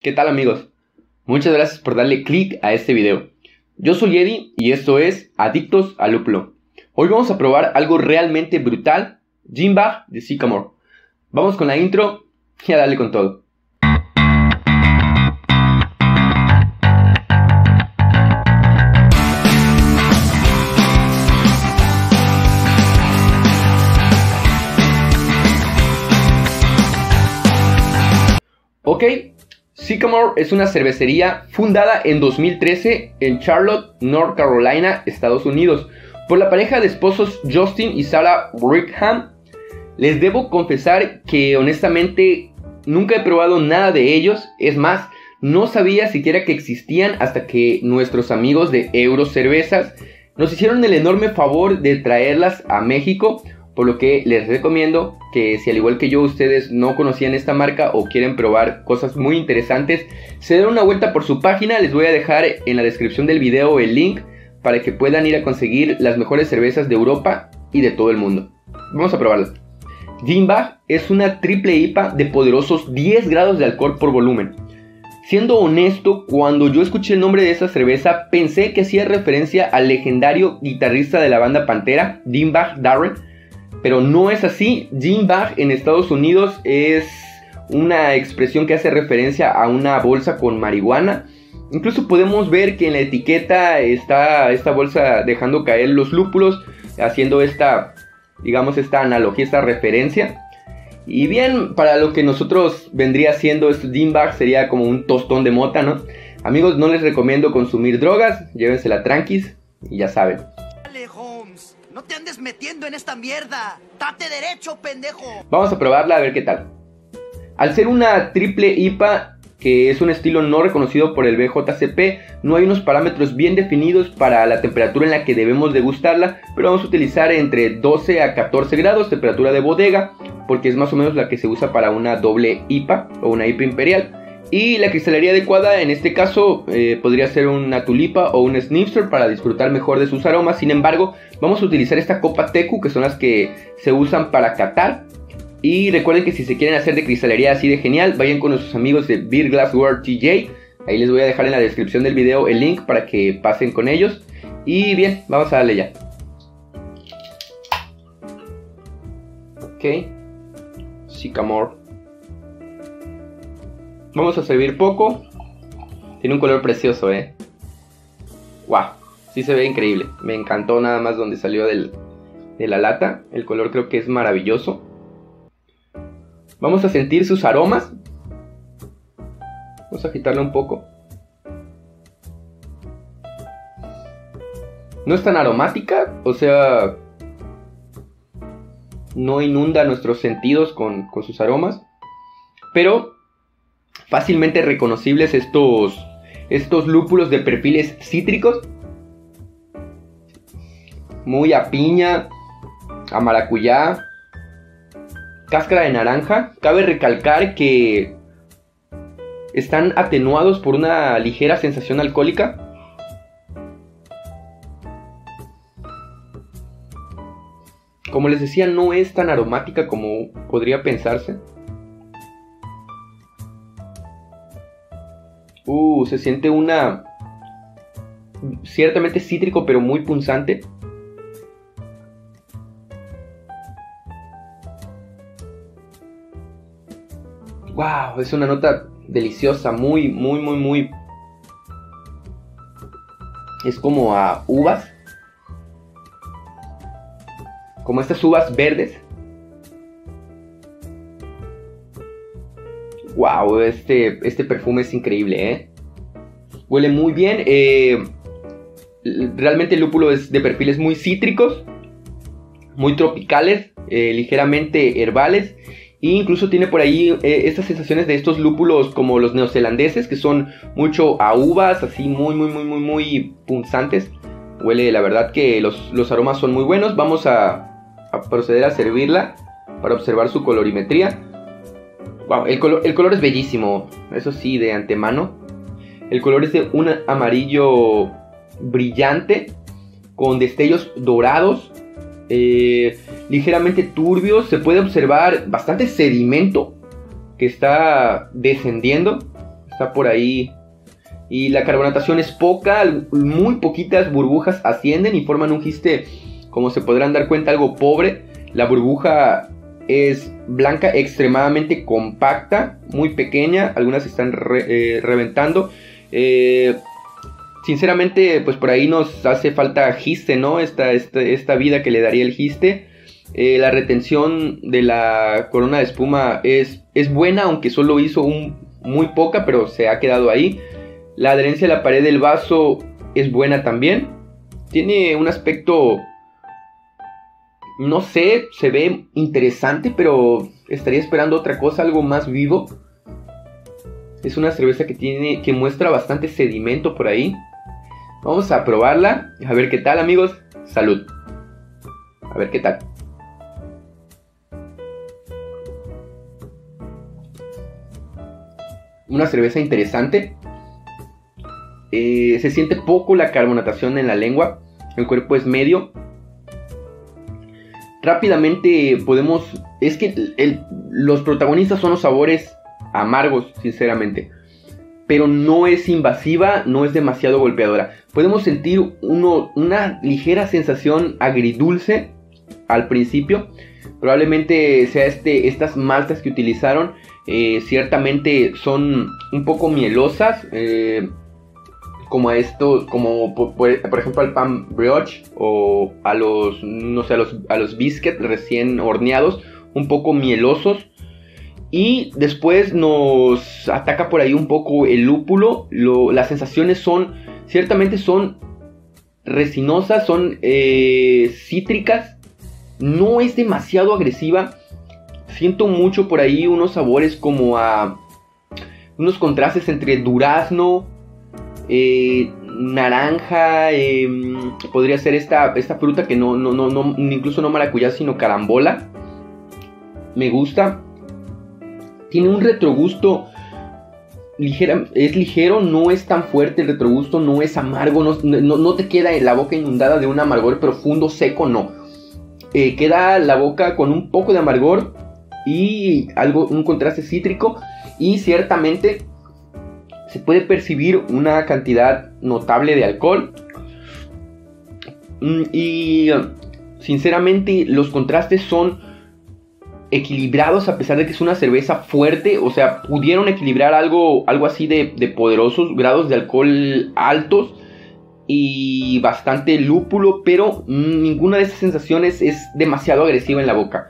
¿Qué tal amigos? Muchas gracias por darle clic a este video. Yo soy Eddie y esto es Adictos al Lúpulo. Hoy vamos a probar algo realmente brutal, Jimbach de Sycamore. Vamos con la intro y a darle con todo. Ok, Sycamore es una cervecería fundada en 2013 en Charlotte, North Carolina, Estados Unidos, por la pareja de esposos Justin y Sarah Rickham. Les debo confesar que honestamente nunca he probado nada de ellos, es más, no sabía siquiera que existían hasta que nuestros amigos de Euro Cervezas nos hicieron el enorme favor de traerlas a México por lo que les recomiendo que si al igual que yo ustedes no conocían esta marca o quieren probar cosas muy interesantes, se den una vuelta por su página, les voy a dejar en la descripción del video el link para que puedan ir a conseguir las mejores cervezas de Europa y de todo el mundo. Vamos a probarla. Jimbach es una triple IPA de poderosos 10 grados de alcohol por volumen. Siendo honesto, cuando yo escuché el nombre de esa cerveza, pensé que hacía referencia al legendario guitarrista de la banda Pantera, Dimbach Darrell, pero no es así. Jim Bag en Estados Unidos es una expresión que hace referencia a una bolsa con marihuana. Incluso podemos ver que en la etiqueta está esta bolsa dejando caer los lúpulos, haciendo esta, digamos, esta analogía, esta referencia. Y bien, para lo que nosotros vendría siendo este Bag sería como un tostón de mota, ¿no? Amigos, no les recomiendo consumir drogas, llévensela tranquis y ya saben. No te andes metiendo en esta mierda. Date derecho, pendejo. Vamos a probarla a ver qué tal. Al ser una triple IPA, que es un estilo no reconocido por el BJCP, no hay unos parámetros bien definidos para la temperatura en la que debemos degustarla, pero vamos a utilizar entre 12 a 14 grados, temperatura de bodega, porque es más o menos la que se usa para una doble IPA o una IPA imperial. Y la cristalería adecuada en este caso eh, podría ser una tulipa o un snifter para disfrutar mejor de sus aromas. Sin embargo, vamos a utilizar esta copa Teku que son las que se usan para catar. Y recuerden que si se quieren hacer de cristalería así de genial, vayan con nuestros amigos de Beer Glass World TJ. Ahí les voy a dejar en la descripción del video el link para que pasen con ellos. Y bien, vamos a darle ya. Ok. Sycamore. Vamos a servir poco. Tiene un color precioso, ¿eh? ¡Wow! Sí se ve increíble. Me encantó nada más donde salió del, de la lata. El color creo que es maravilloso. Vamos a sentir sus aromas. Vamos a quitarle un poco. No es tan aromática, o sea, no inunda nuestros sentidos con, con sus aromas. Pero fácilmente reconocibles estos, estos lúpulos de perfiles cítricos. Muy a piña, a maracuyá, cáscara de naranja. Cabe recalcar que están atenuados por una ligera sensación alcohólica. Como les decía, no es tan aromática como podría pensarse. Se siente una... Ciertamente cítrico, pero muy punzante. Wow, es una nota deliciosa, muy, muy, muy, muy... Es como a uvas. Como estas uvas verdes. wow, este, este perfume es increíble, ¿eh? Huele muy bien. Eh, realmente el lúpulo es de perfiles muy cítricos, muy tropicales, eh, ligeramente herbales. E incluso tiene por ahí eh, estas sensaciones de estos lúpulos como los neozelandeses, que son mucho a uvas, así muy, muy, muy, muy, muy punzantes. Huele, la verdad que los, los aromas son muy buenos. Vamos a, proceder a servirla para observar su colorimetría el color, es bellísimo, eso sí, de antemano. El color es de un amarillo brillante, con destellos dorados, eh, ligeramente turbios. Se puede observar bastante sedimento que está descendiendo. Está por ahí. Y la carbonatación es poca, muy poquitas burbujas ascienden y forman un giste, como se podrán dar cuenta, algo pobre. La burbuja es blanca, extremadamente compacta, muy pequeña, algunas están eh, reventando. Eh, sinceramente, pues por ahí nos hace falta giste, ¿no? Esta, esta, vida que le daría el giste. Eh, la retención de la corona de espuma es, es buena, aunque solo hizo un, muy poca, pero se ha quedado ahí. La adherencia a la pared del vaso es buena también. Tiene un aspecto, no sé, se ve interesante, pero estaría esperando otra cosa, algo más vivo. Es una cerveza que tiene, que muestra bastante sedimento por ahí. Vamos a probarla, a ver qué tal, amigos. Salud. A ver qué tal. Una cerveza interesante. Eh, se siente poco la carbonatación en la lengua. El cuerpo es medio. Rápidamente podemos... Es que los protagonistas son los sabores amargos, sinceramente pero no es invasiva, no es demasiado golpeadora. Podemos sentir una ligera sensación agridulce al principio. Probablemente sea este, estas maltas que utilizaron. Eh, ciertamente son un poco mielosas. Eh, como a esto, como por, ejemplo al pan brioche o a los, no sé, a los, a los biscuits recién horneados, un poco mielosos. Y después nos ataca por ahí un poco el lúpulo. las sensaciones son, ciertamente son resinosas, son eh, cítricas. No es demasiado agresiva. Siento mucho por ahí unos sabores como a unos contrastes entre durazno, eh, naranja, em, podría ser esta, esta fruta que no, no, no, no, incluso no maracuyá, sino carambola. Me gusta. Tiene un retrogusto ligera, es ligero, no es tan fuerte el retrogusto, no es amargo, no, te queda en la boca inundada de un amargor profundo, seco, no. Eh, queda la boca con un poco de amargor y algo, un contraste cítrico y ciertamente se puede percibir una cantidad notable de alcohol. Mm, y sinceramente los contrastes son equilibrados a pesar de que es una cerveza fuerte. O sea, pudieron equilibrar algo, algo así de, poderosos, grados de alcohol altos y bastante lúpulo, pero ninguna de esas sensaciones es demasiado agresiva en la boca.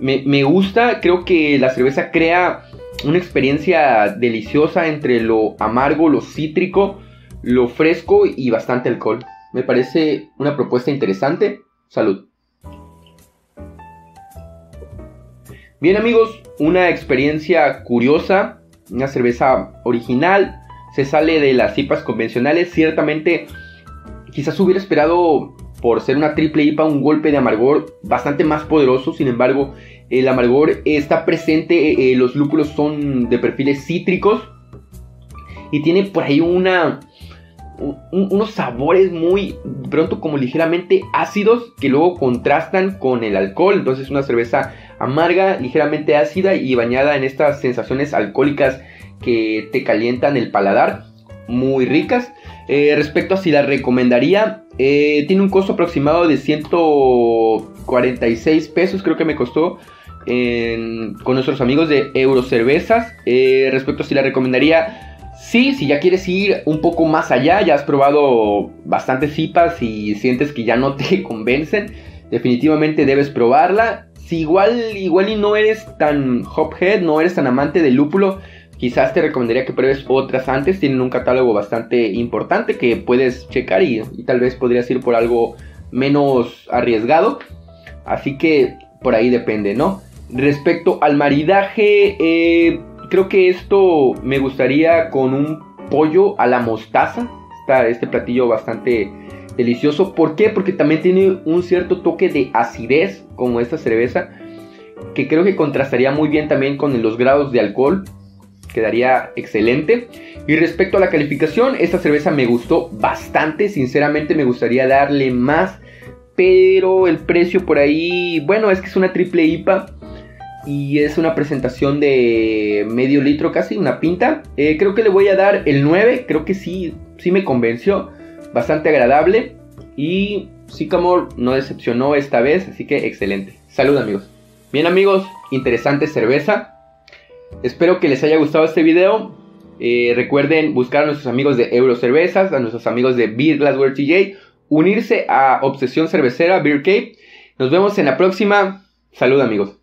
Me, gusta, creo que la cerveza crea una experiencia deliciosa entre lo amargo, lo cítrico, lo fresco y bastante alcohol. Me parece una propuesta interesante. Salud. Bien amigos, una experiencia curiosa, una cerveza original, se sale de las IPAs convencionales, ciertamente quizás hubiera esperado por ser una triple IPA un golpe de amargor bastante más poderoso, sin embargo el amargor está presente, eh, eh, los lúpulos son de perfiles cítricos y tiene por ahí una unos sabores muy pronto como ligeramente ácidos que luego contrastan con el alcohol. Entonces es una cerveza amarga, ligeramente ácida y bañada en estas sensaciones alcohólicas que te calientan el paladar. Muy ricas. Eh, respecto a si la recomendaría, eh, tiene un costo aproximado de 146 pesos, creo que me costó. con nuestros amigos de Eurocervezas. Eh, respecto a si la recomendaría, Sí, si ya quieres ir un poco más allá, ya has probado bastantes cipas y sientes que ya no te convencen, definitivamente debes probarla. Si igual, igual y no eres tan hophead, no eres tan amante del lúpulo, quizás te recomendaría que pruebes otras antes. Tienen un catálogo bastante importante que puedes checar y, tal vez podrías ir por algo menos arriesgado. Así que por ahí depende, ¿no? Respecto al maridaje, eh, creo que esto me gustaría con un pollo a la mostaza. Está este platillo bastante delicioso. ¿Por qué? Porque también tiene un cierto toque de acidez como esta cerveza. Que creo que contrastaría muy bien también con los grados de alcohol. Quedaría excelente. Y respecto a la calificación, esta cerveza me gustó bastante. Sinceramente me gustaría darle más. Pero el precio por ahí, bueno, es que es una triple IPA y es una presentación de medio litro casi, una pinta. Eh, creo que le voy a dar el 9, creo que sí, sí me convenció, bastante agradable y Sycamore no decepcionó esta vez, así que excelente. Salud amigos. Bien amigos, interesante cerveza. Espero que les haya gustado este video. Eh, recuerden buscar a nuestros amigos de Euro Cervezas, a nuestros amigos de Beer Glassware TJ, unirse a Obsesión Cervecera Beer Cape. Nos vemos en la próxima. Salud amigos.